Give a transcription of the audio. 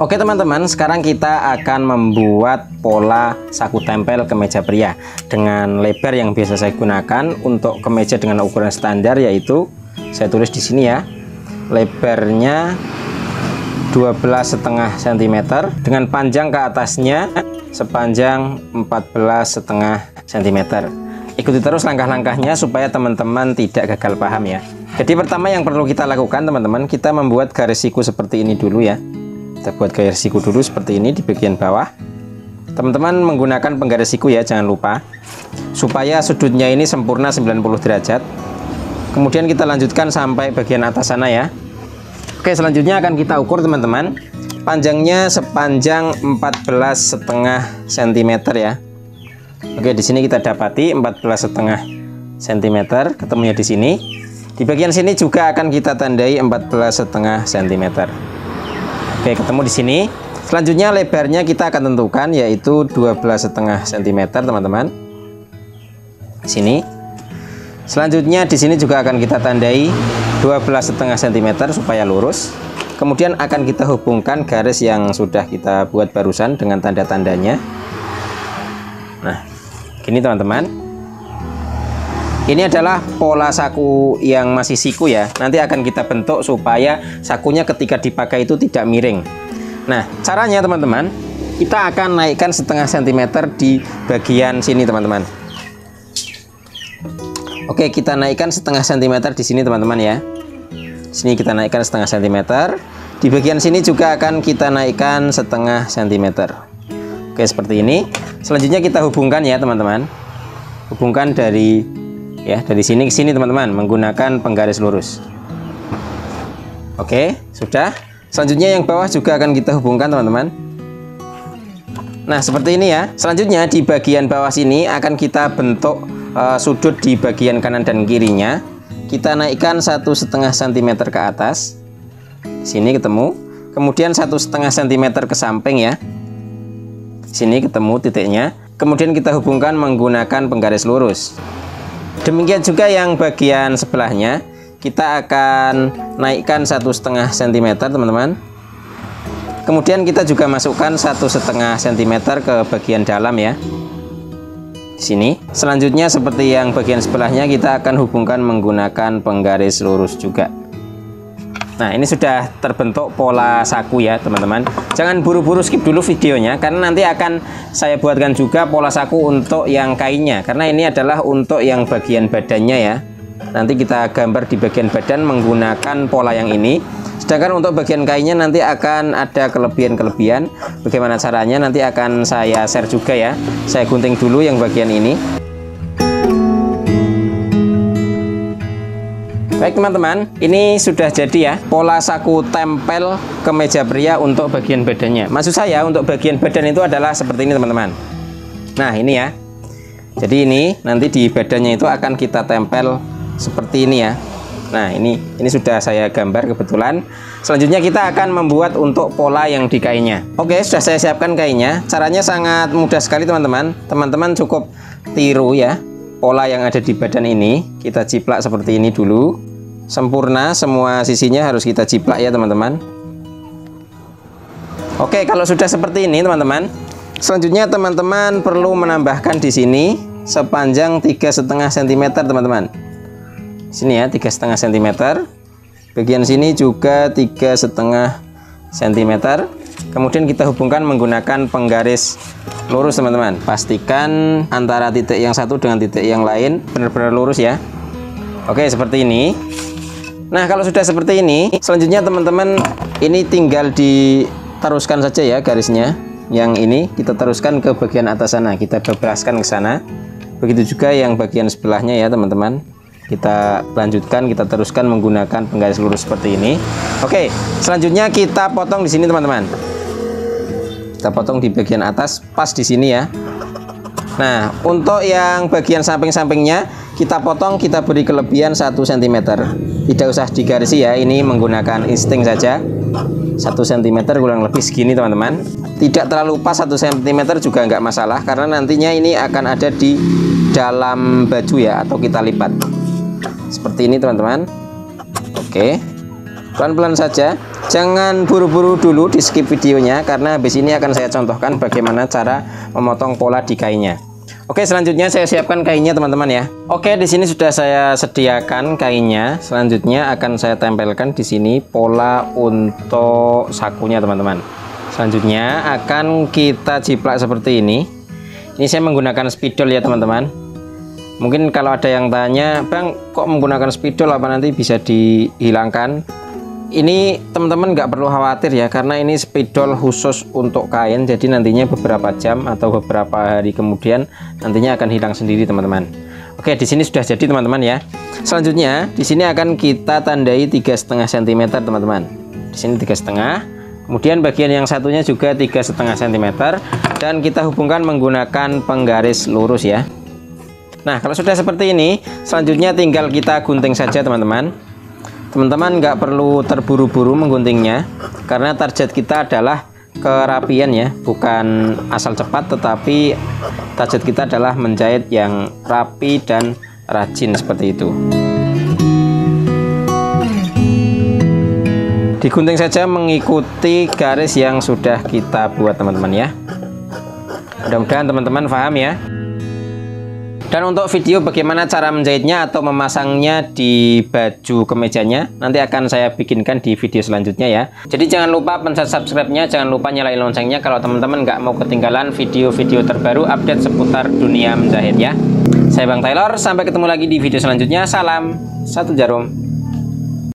Oke teman-teman, sekarang kita akan membuat pola saku tempel kemeja pria dengan lebar yang biasa saya gunakan untuk kemeja dengan ukuran standar yaitu saya tulis di sini ya. Lebarnya 12,5 cm dengan panjang ke atasnya sepanjang 14,5 cm. Ikuti terus langkah-langkahnya supaya teman-teman tidak gagal paham ya. Jadi pertama yang perlu kita lakukan teman-teman, kita membuat garis siku seperti ini dulu ya kita buat garis siku dulu seperti ini di bagian bawah. Teman-teman menggunakan penggaris siku ya jangan lupa. Supaya sudutnya ini sempurna 90 derajat. Kemudian kita lanjutkan sampai bagian atas sana ya. Oke selanjutnya akan kita ukur teman-teman. Panjangnya sepanjang 14 setengah cm ya. Oke di sini kita dapati 14 setengah cm ketemunya di sini. Di bagian sini juga akan kita tandai 14 setengah cm Oke, ketemu di sini. Selanjutnya lebarnya kita akan tentukan yaitu 12,5 cm, teman-teman. Sini. Selanjutnya di sini juga akan kita tandai 12,5 cm supaya lurus. Kemudian akan kita hubungkan garis yang sudah kita buat barusan dengan tanda-tandanya. Nah, gini teman-teman. Ini adalah pola saku yang masih siku ya. Nanti akan kita bentuk supaya sakunya ketika dipakai itu tidak miring. Nah, caranya teman-teman, kita akan naikkan setengah sentimeter di bagian sini teman-teman. Oke, kita naikkan setengah sentimeter di sini teman-teman ya. Sini kita naikkan setengah sentimeter. Di bagian sini juga akan kita naikkan setengah sentimeter. Oke, seperti ini. Selanjutnya kita hubungkan ya teman-teman. Hubungkan dari ya dari sini ke sini teman-teman menggunakan penggaris lurus. Oke sudah. Selanjutnya yang bawah juga akan kita hubungkan teman-teman. Nah seperti ini ya. Selanjutnya di bagian bawah sini akan kita bentuk uh, sudut di bagian kanan dan kirinya. Kita naikkan satu setengah cm ke atas. Sini ketemu. Kemudian satu setengah cm ke samping ya. Sini ketemu titiknya. Kemudian kita hubungkan menggunakan penggaris lurus demikian juga yang bagian sebelahnya kita akan naikkan satu setengah cm teman-teman. Kemudian kita juga masukkan satu setengah cm ke bagian dalam ya. Di sini. Selanjutnya seperti yang bagian sebelahnya kita akan hubungkan menggunakan penggaris lurus juga Nah ini sudah terbentuk pola saku ya teman-teman. Jangan buru-buru skip dulu videonya Karena nanti akan saya buatkan juga pola saku untuk yang kainnya. Karena ini adalah untuk yang bagian badannya ya. Nanti kita gambar di bagian badan menggunakan pola yang ini. Sedangkan untuk bagian kainnya nanti akan ada kelebihan-kelebihan. Bagaimana caranya? Nanti akan saya share juga ya. Saya gunting dulu yang bagian ini Baik teman-teman, ini sudah jadi ya pola saku tempel kemeja pria untuk bagian badannya. Maksud saya untuk bagian badan itu adalah seperti ini teman-teman. Nah ini ya. Jadi ini nanti di badannya itu akan kita tempel seperti ini ya. Nah ini ini sudah saya gambar kebetulan. Selanjutnya kita akan membuat untuk pola yang di kainnya. Oke sudah saya siapkan kainnya. Caranya sangat mudah sekali teman-teman. Teman-teman cukup tiru ya pola yang ada di badan ini. Kita ciplak seperti ini dulu sempurna semua sisinya harus kita ciplak ya teman-teman. Oke kalau sudah seperti ini teman-teman selanjutnya teman-teman perlu menambahkan di sini sepanjang tiga setengah cm teman-teman. Sini ya tiga setengah cm bagian sini juga tiga setengah cm kemudian kita hubungkan menggunakan penggaris lurus teman-teman. Pastikan antara titik yang satu dengan titik yang lain benar-benar lurus ya. Oke seperti ini Nah kalau sudah seperti ini selanjutnya teman-teman ini tinggal diteruskan saja ya garisnya. Yang ini kita teruskan ke bagian atas sana. Kita beberaskan ke sana. Begitu juga yang bagian sebelahnya ya teman-teman. Kita lanjutkan kita teruskan menggunakan penggaris lurus seperti ini. Oke selanjutnya kita potong di sini teman-teman. Kita potong di bagian atas pas di sini ya Nah untuk yang bagian samping-sampingnya kita potong kita beri kelebihan 1 cm tidak usah digarisi ya ini menggunakan insting saja. 1 cm kurang lebih segini teman-teman. Tidak terlalu pas 1 cm juga enggak masalah karena nantinya ini akan ada di dalam baju ya atau kita lipat. Seperti ini teman-teman. Oke. Pelan-pelan saja jangan buru-buru dulu di skip videonya karena habis ini akan saya contohkan bagaimana cara memotong pola di kainnya. Oke selanjutnya saya siapkan kainnya teman-teman ya. Oke di sini sudah saya sediakan kainnya. Selanjutnya akan saya tempelkan di sini pola untuk sakunya teman-teman. Selanjutnya akan kita jiplak seperti ini. Ini saya menggunakan spidol ya teman-teman. Mungkin kalau ada yang tanya Bang kok menggunakan spidol? Apa nanti bisa dihilangkan ini teman-teman nggak perlu khawatir ya karena ini spidol khusus untuk kain. Jadi nantinya beberapa jam atau beberapa hari kemudian nantinya akan hilang sendiri teman-teman. Oke di sini sudah jadi teman-teman ya. Selanjutnya di sini akan kita tandai tiga setengah cm teman-teman. Di sini tiga setengah. Kemudian bagian yang satunya juga tiga setengah cm dan kita hubungkan menggunakan penggaris lurus ya. Nah kalau sudah seperti ini selanjutnya tinggal kita gunting saja teman-teman teman-teman nggak perlu terburu-buru mengguntingnya karena target kita adalah kerapian ya bukan asal cepat tetapi target kita adalah menjahit yang rapi dan rajin seperti itu. Digunting saja mengikuti garis yang sudah kita buat teman-teman ya. Mudah-mudahan teman-teman paham ya dan untuk video bagaimana cara menjahitnya atau memasangnya di baju kemejanya nanti akan saya bikinkan di video selanjutnya ya. Jadi jangan lupa pencet subscribe-nya, jangan lupa nyalain loncengnya kalau teman-teman nggak mau ketinggalan video-video terbaru update seputar dunia menjahit ya. Saya Bang Taylor, sampai ketemu lagi di video selanjutnya. Salam, satu jarum.